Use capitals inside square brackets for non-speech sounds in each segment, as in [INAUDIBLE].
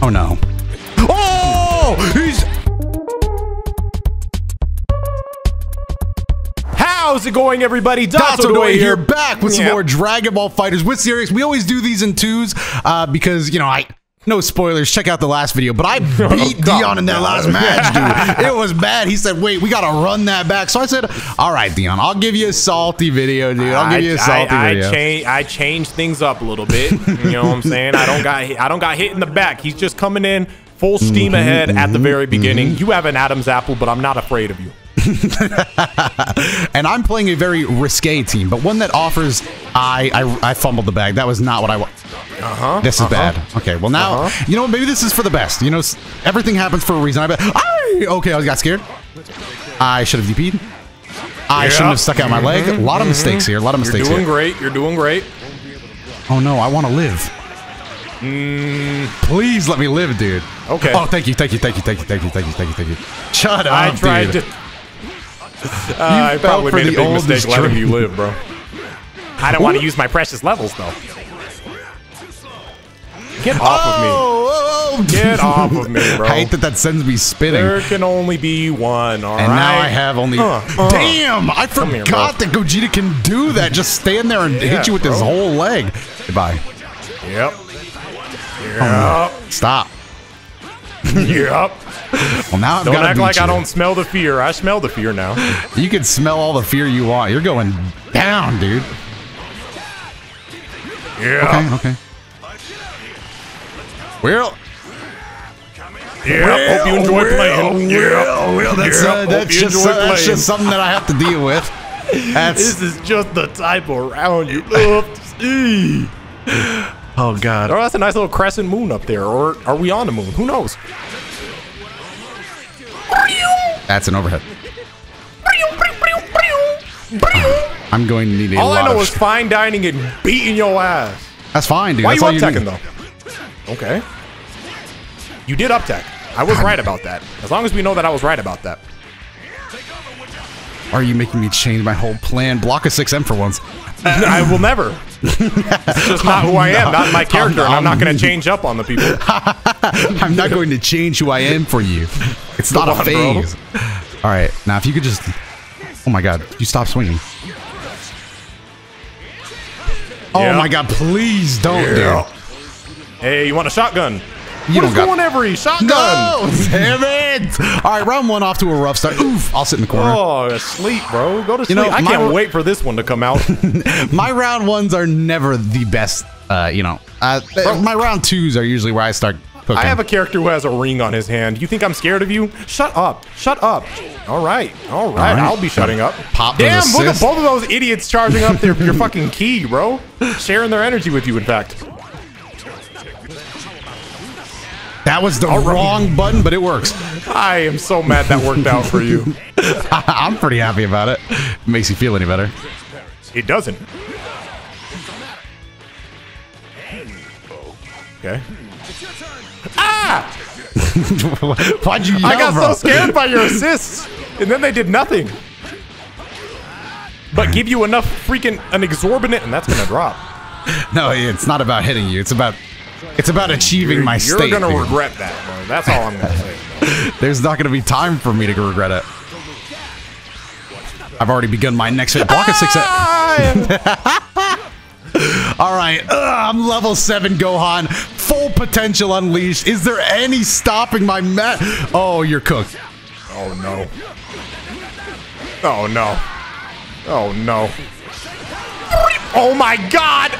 Oh no. Oh! He's. How's it going, everybody? DotoDoya here, back with some Yeah. more Dragon Ball FighterZ with Sirius. We always do these in twos uh, because, you know, I. No spoilers. Check out the last video, but I [LAUGHS] beat Oh, Dion in that last [LAUGHS] match, dude. It was bad. He said, "Wait, we gotta run that back." So I said, "All right, Dion, I'll give you a salty video, dude. I'll give you a salty I, video." I, change, I changed things up a little bit. [LAUGHS] you know what I'm saying? I don't got hit, I don't got hit in the back. He's just coming in full steam Mm-hmm, ahead at the very beginning. You have an Adam's apple, but I'm not afraid of you. [LAUGHS] and I'm playing a very risque team, but one that offers. I I, I fumbled the bag. That was not what I want. Uh huh. This is bad. Okay, well now Uh-huh. you know maybe this is for the best. You know, everything happens for a reason. I bet. Ay! Okay, I got scared. I should have DP'd. I shouldn't have stuck out my leg. A lot of mistakes here. A lot of Mm-hmm. You're mistakes doing here. great. You're doing great. Oh no, I want to live. Please let me live, dude. Mm. Okay. Oh, thank you, thank you, thank you, thank you, thank you, thank you, thank you, thank you. Shut up, I tried dude. to. [LAUGHS] Uh, I probably made a big mistake letting you live, bro. [LAUGHS] I don't want to use my precious levels though. Get off of me. Oh, oh, oh. Get off of me, [LAUGHS] bro. I hate that that sends me spinning. There can only be one, alright? And now I have only. Uh, uh. Damn! I Come here, forgot that Gogeta can do that. Just stand there and Yeah, hit you with his whole leg. Goodbye. Yep. Oh, Yep. Stop. [LAUGHS] Yep. Well, now I've Don't got to act like you. I don't smell the fear. I smell the fear now. You can smell all the fear you want. You're going down, dude. Yeah. Okay, okay. Well, Yeah. Hope you enjoy playing. Yeah. well, that's, Yeah, uh, that's, just, uh, that's just something that I have to deal with. [LAUGHS] That's This is just the type of round you love to see. Oh god. Oh, that's a nice little crescent moon up there. Or are we on the moon? Who knows? That's an overhead. [LAUGHS] I'm going to need a All lot I know is fine dining and beating your ass. That's fine, dude. Why That's you all up teching though? Okay. You did up tech. I was right about that. As long as we know that I was right about that. Are you making me change my whole plan? Block a 6M for once. [LAUGHS] I will never. [LAUGHS] It's just not who I am, not my character, and I'm not going to change up on the people. [LAUGHS] I'm not going to change who I am for you. It's not a on, bro. phase. All right, now if you could just. Oh my god, you stop swinging. Oh Yeah. my god, please don't, Yeah. Hey, you want a shotgun? You What don't is got- every shotgun? No, damn it! All right, round one off to a rough start. Oof, I'll sit in the corner. Oh, sleep, bro. Go to sleep. know, I can't wait for this one to come out. [LAUGHS] My round ones are never the best. Uh, you know, uh, my round twos are usually where I start cooking. I have a character who has a ring on his hand. You think I'm scared of you? Shut up. Shut up. All right. All right. right. I'll be shutting up. Pop Damn, look at both of those idiots charging up their your [LAUGHS] fucking key, bro. Sharing their energy with you, in fact. That was the wrong button, but it works. I am so mad that worked out for you. [LAUGHS] I'm pretty happy about it. Makes you feel any better. It doesn't. Okay. Ah! [LAUGHS] Why'd you yell, I got bro? so scared by your assists, and then they did nothing. But give you enough freaking an exorbitant, and that's gonna drop. [LAUGHS] No, it's not about hitting you. It's about it's about achieving You're, my you're state. gonna dude. regret that, bro. That's all I'm gonna say. [LAUGHS] There's not gonna be time for me to regret it. I've already begun my next phase. Block six. Ah! [LAUGHS] All right, Ugh, I'm level seven, Gohan. Full potential unleashed. Is there any stopping my met? Oh, you're cooked. oh no. Oh no. Oh no. Oh my god!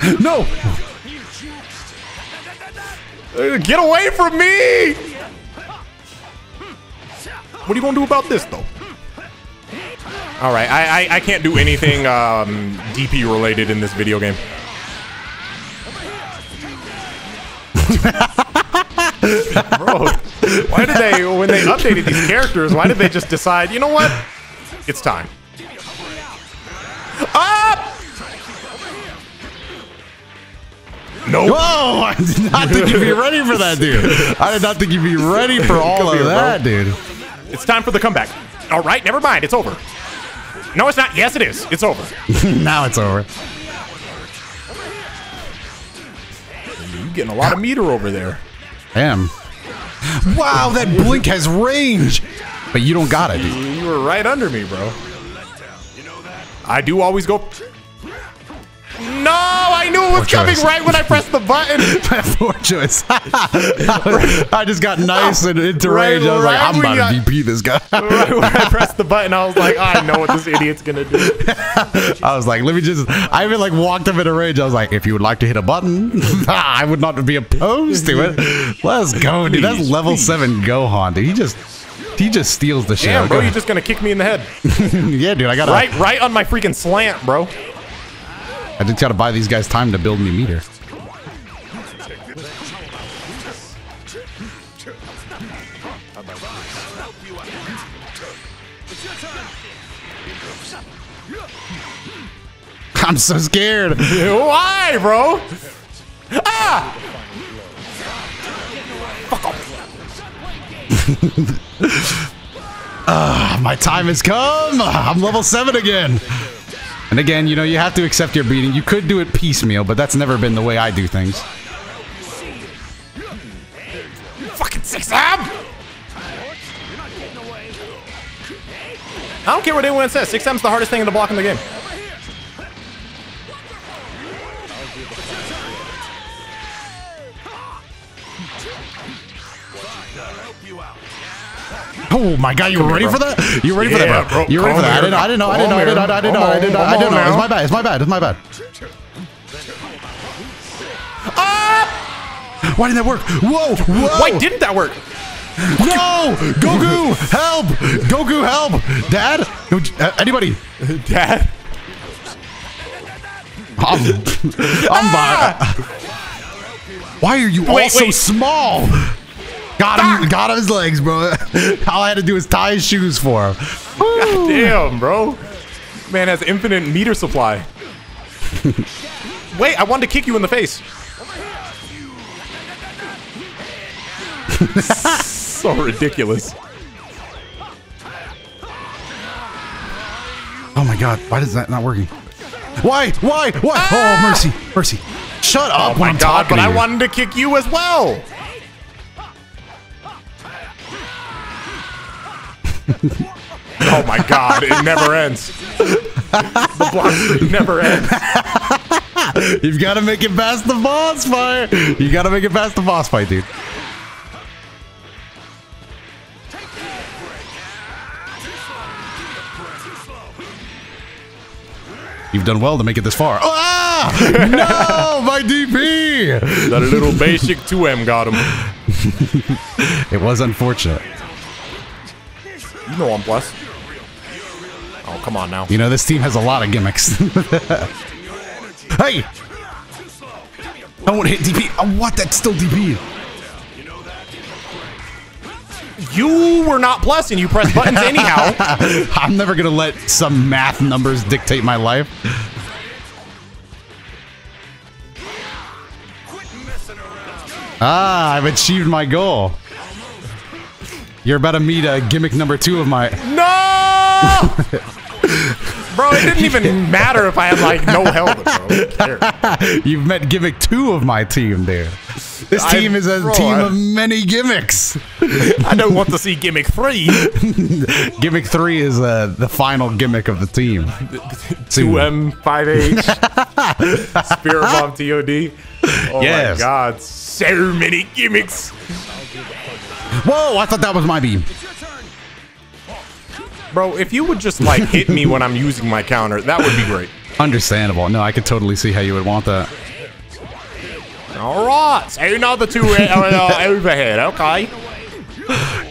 [LAUGHS] No. Uh, Get away from me! What are you gonna do about this, though? All right, I I, I can't do anything um, DP related in this video game. [LAUGHS] Bro, why did they when they updated these characters? Why did they just decide? You know what? It's time. Nope. Whoa! [LAUGHS] I did not think you'd be ready for that, dude. I did not think you'd be ready for [LAUGHS] all of here, bro. that, dude. It's time for the comeback. All right, never mind. It's over. No, it's not. Yes, it is. It's over. [LAUGHS] now it's over. You're getting a lot of meter over there. I am. Wow, that blink has range. But you don't got it, dude. You were right under me, bro. I do always go. No, I knew it was Poor coming choice. right when I pressed the button. [LAUGHS] Poor choice. [LAUGHS] I just got nice and into Right- rage. I was like, I'm about to you DP this guy. [LAUGHS] right when I pressed the button, I was like, I know what this idiot's gonna do. I was like, let me just. I even like walked up in a rage. I was like, if you would like to hit a button, I would not be opposed to it. Let's go, dude. That's level please. seven Gohan, dude. He just. He just steals the show. Damn, bro, you're just gonna kick me in the head. yeah, dude. I gotta. Right, right on my freaking slant, bro. I just gotta buy these guys time to build me meter. [LAUGHS] I'm so scared. [LAUGHS] Why, bro? Ah! Fuck off. uh, [LAUGHS] my time has come. I'm level seven again. And again, you know, you have to accept your beating. You could do it piecemeal, but that's never been the way I do things. Fucking six ab! I don't care what anyone says. Six M's the hardest thing to block in the game. Oh my god, you were ready for that? You ready for that, bro? You ready for that? I didn't know. I didn't know. I didn't know. I didn't know. I didn't know. I didn't know. I didn't know. It's my bad. It's my bad. It's my bad. Why didn't that work? Whoa! Whoa! Why didn't that work? No! Goku, help! Goku, help! Dad? Uh, anybody? Dad? I'm, I'm by. Why are you all Wait, so wait. small? Got him. Got him his legs, bro. [LAUGHS] All I had to do was tie his shoes for him. Damn, bro. Man has infinite meter supply. Wait, I wanted to kick you in the face. [LAUGHS] so ridiculous. Oh my god, why is that not working? Why? Why? Why? Ah! Oh, mercy. Mercy. Shut up Oh when I'm god, talking but I wanted to kick you as well. [LAUGHS] oh my god, it never ends. the streak never ends. [LAUGHS] You've got to make it past the boss fight. You got to make it past the boss fight, dude. You've done well to make it this far. Ah! [LAUGHS] No, my DP. That little basic 2M got him. It was unfortunate. Know I'm. Oh, come on now. You know, this team has a lot of gimmicks. [LAUGHS] hey! Don't hit DP. Oh, what? That's still DP. You were not blessed and you press buttons anyhow. [LAUGHS] I'm never gonna let some math numbers dictate my life. Ah, I've achieved my goal. You're about to meet uh, gimmick number two of my. No! [LAUGHS] Bro, it didn't even matter if I had like no health, bro. [LAUGHS] You've met gimmick two of my team, dude. This I- team is a bro, team I- of many gimmicks. I don't want to see gimmick three. [LAUGHS] Gimmick three is uh, the final gimmick of the team. 2M5H. Spirit Bomb TOD. Oh Yes. my god. So many gimmicks. Whoa! I thought that was my beam. Bro, if you would just like hit me when I'm using my counter, that would be great. Understandable. No, I could totally see how you would want that. Alright, so another two uh, overhead, okay.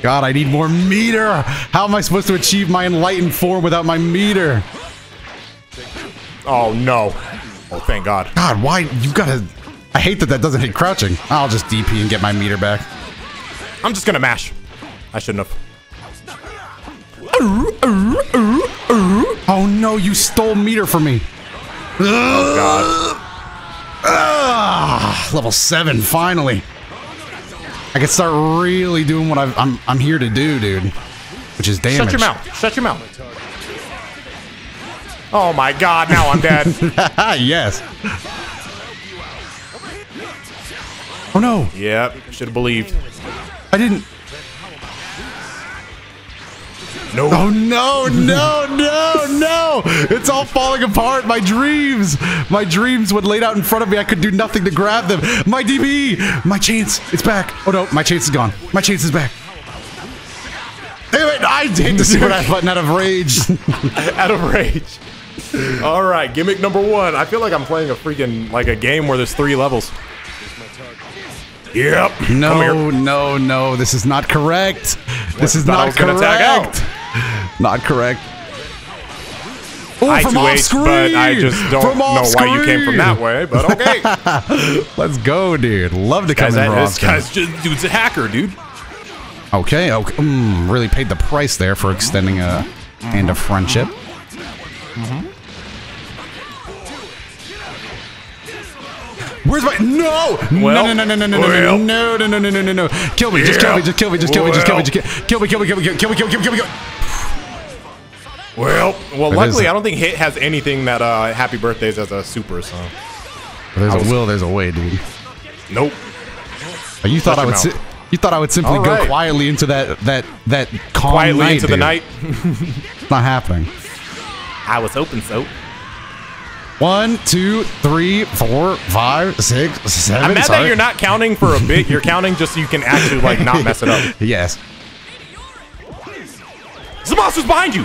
God, I need more meter. How am I supposed to achieve my enlightened form without my meter? Oh no. Oh, thank God. God, why you gotta? I hate that that doesn't hit crouching. I'll just DP and get my meter back. I'm just gonna mash. I shouldn't have. Oh no, you stole meter from me. Oh God. Ah, level seven, finally. I can start really doing what I've, I'm I'm here to do, dude. Which is damage. Shut your mouth. Shut your mouth. Oh my God, now I'm dead. [LAUGHS] Yes. Oh no, Yep, should have believed. I didn't. No. Oh no, no, no, no! It's all falling apart. My dreams, my dreams would laid out in front of me. I could do nothing to grab them. My DB, my chance, it's back. Oh no, my chance is gone. My chance is back. Damn it! I hit the super dash button out of rage. [LAUGHS] out of rage. All right, gimmick number one. I feel like I'm playing a freaking like a game where there's three levels. Yep. No, no, no. This is not correct. This is not correct. Not correct. Oh, I from off screen. but I just don't From know why you came from that way. But okay, [LAUGHS] Let's go, dude. Love to come guys, in that, from off this guy's just dude's a hacker, dude. Okay, okay. Mm, really paid the price there for extending a hand of friendship. Where's my no? Well, no, no, no, no, no, no, well. no, no, no, no, no, no, no. Kill me, just yeah. just kill me, just kill me, just kill well. me, just kill me, just kill me, kill me, kill me, kill me, kill me, kill me, kill me, kill me. Kill me. kill me. Well, well, luckily I don't think Hit has anything that uh, Happy Birthdays as a super. So there's was, a will, there's a way, dude. Nope. Oh, you thought Shut I would. Si you thought I would simply right. go quietly into that that that calm quietly night, into dude. the night. it's not happening. I was hoping so. One, two, three, four, five, six, seven. I'm mad sorry. that you're not counting for a bit. You're counting just so you can actually like not mess it up. [LAUGHS] Yes. The monster's behind you.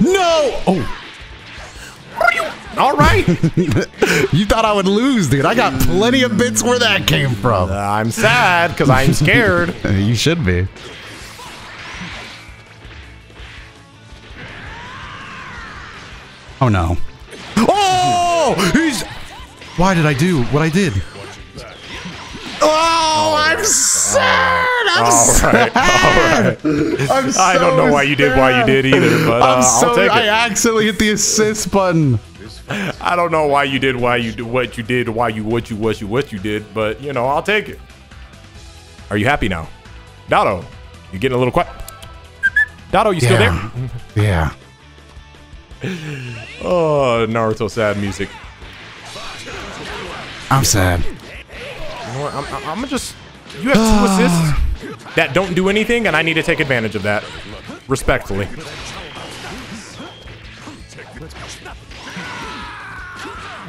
No. Oh, All right. [LAUGHS] you thought I would lose, dude. I got plenty of bits where that came from. Uh, I'm sad because I'm scared. [LAUGHS] you should be. Oh no. Oh, he's. Why did I do what I did? Oh, I'm sad. I'm All sad. right. All right. I'm I don't know why you did why you did either, but uh, I'm so. I'll take it. I accidentally hit the assist button. I don't know why you did why you did what you did, why you what you what you what you did, but you know I'll take it. Are you happy now, Dotto? You getting a little quiet? Dotto, you still there? Yeah. [LAUGHS] Oh, Naruto sad music. I'm sad. You know what? I'm, I'm, I'm gonna just. You have two assists [SIGHS] that don't do anything, and I need to take advantage of that, respectfully.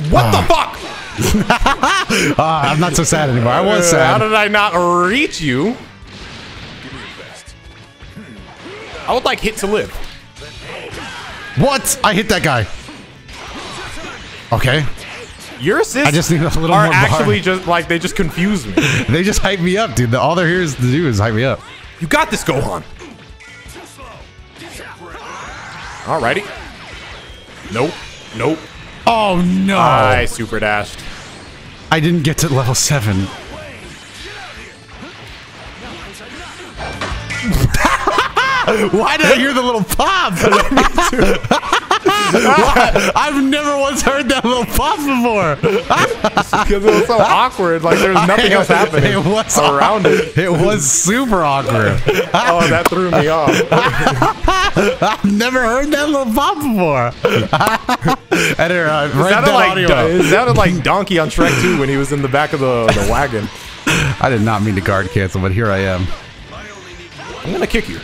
What the fuck? [LAUGHS] Ah, I'm not so sad anymore. I was sad. How did I not reach you? I would like hit to live. What? I hit that guy. Okay. Your assists I just need a little are more bar. actually just like they just confuse me. [LAUGHS] They just hype me up, dude. All they're here is to do is hype me up. You got this, Gohan. Alrighty. Nope. Nope. Oh no! I super dashed. I didn't get to level seven. [LAUGHS] Why did I hear the little pop? [LAUGHS] Why? I've never once heard that little pop before. Because it was so awkward. Like there's [LAUGHS] nothing else happening It was around it. It was super awkward. Oh, that threw me off. I've never heard that little pop before. Editor, uh, It write sounded, that like, audio. it sounded like Donkey on Shrek 2 when he was in the back of the, the wagon. I did not mean to guard cancel, but here I am. I'm gonna kick you.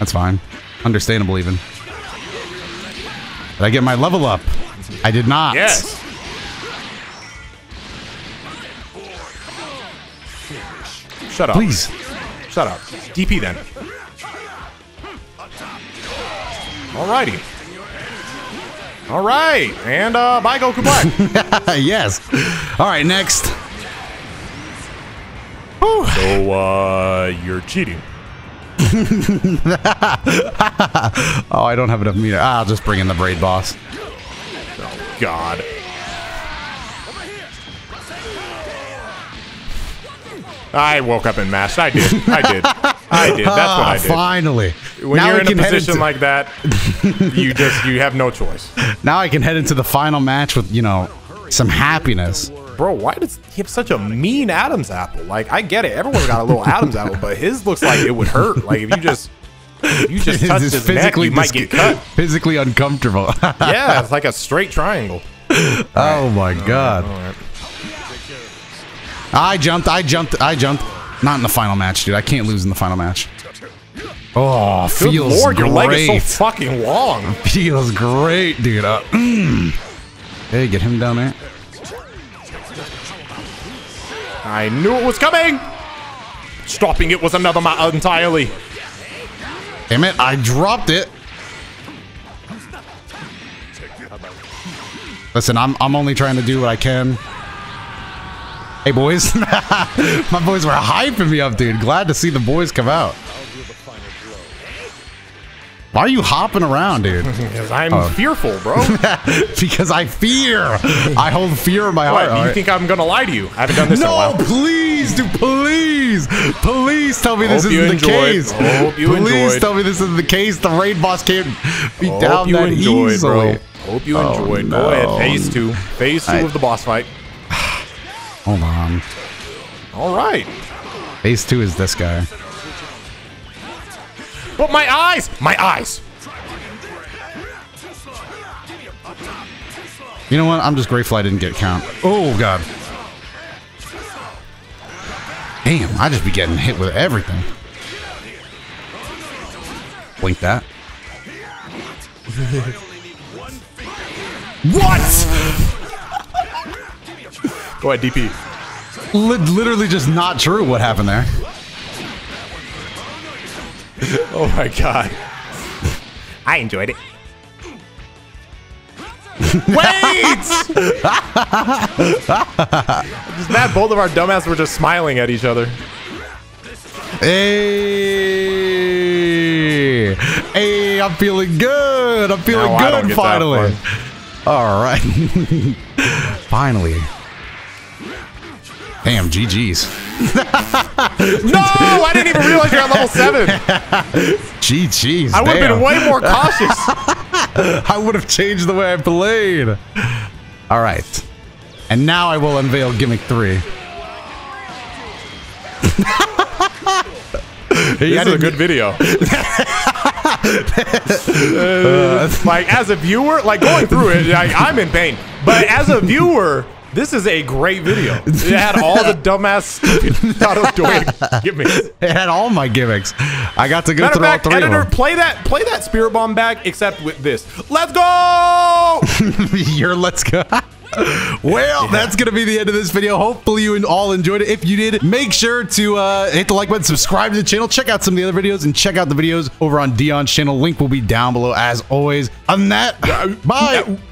That's fine. Understandable even. Did I get my level up? I did not. Yes. Shut up. Please. Shut up. DP then. Alrighty. Alright. And uh bye Goku Black. [LAUGHS] yes. All right, next. so uh you're cheating. [LAUGHS] Oh, I don't have enough meter. Ah, I'll just bring in the raid boss. Oh, God. I woke up in mass. I did. I did. I did. That's what Ah, I did. finally. When now you're in a position into, like that, you just you have no choice. [LAUGHS] now I can head into the final match with you know some happiness. Bro, why does he have such a mean Adam's apple? Like, I get it. Everyone's got a little Adam's apple, but his looks like it would hurt. Like, if you just if you just [LAUGHS] touch his neck, you might get cut. physically uncomfortable. [LAUGHS] Yeah, it's like a straight triangle. oh my god. Right. I jumped. I jumped. I jumped. Not in the final match, dude. I can't lose in the final match. Oh, Good feels lord, your leg is so fucking long. feels great, dude. Uh, mm. Hey, get him down there. I knew it was coming. Stopping it was another matter entirely. Damn it! I dropped it. Listen, I'm I'm only trying to do what I can. Hey, boys. [LAUGHS] My boys were hyping me up, dude. Glad to see the boys come out. Why are you hopping around, dude? [LAUGHS] Because I'm Oh. fearful, bro. [LAUGHS] because I fear. I hold fear in my what? heart. You alright? think I'm gonna lie to you? I haven't done this in a No, please, dude, please, please tell me this Hope isn't the case. Hope you please enjoyed. tell me this isn't the case. The raid boss can't be Hope down you that enjoyed, easily. bro. Hope you Oh, enjoyed. no. Go ahead. Phase two. Phase two I- of the boss fight. [SIGHS] Hold on. All right. Phase two is this guy. But my eyes! My eyes! You know what? I'm just grateful I didn't get count. Oh god. Damn, I just be getting hit with everything. Blink that. [LAUGHS] What? Go ahead, DP. Li- literally just not true what happened there. Oh my god. I enjoyed it. [LAUGHS] Wait! just mad both of our dumbasses were just smiling at each other. Hey, hey, I'm feeling good. I'm feeling No, good finally. All right, [LAUGHS] finally. Damn, GG's. No! I didn't even realize you're at level 7. [LAUGHS] GG's. I would have been way more cautious. [LAUGHS] I would have changed the way I played. All right, and now I will unveil gimmick three. [LAUGHS] This is a good video. Uh, like as a viewer, like going through it, like, I'm in pain. But as a viewer, this is a great video. It had all the [LAUGHS] dumbass doing [LAUGHS] gimmicks. It had all my gimmicks. I got to go Matter through all fact, three editor, of them. play that play that spirit bomb back, except with this. Let's go! [LAUGHS] Your let's go. well, that's gonna be the end of this video. Hopefully you all enjoyed it. If you did, make sure to uh, hit the like button, subscribe to the channel, check out some of the other videos, and check out the videos over on Dion's channel. Link will be down below as always. On that, bye.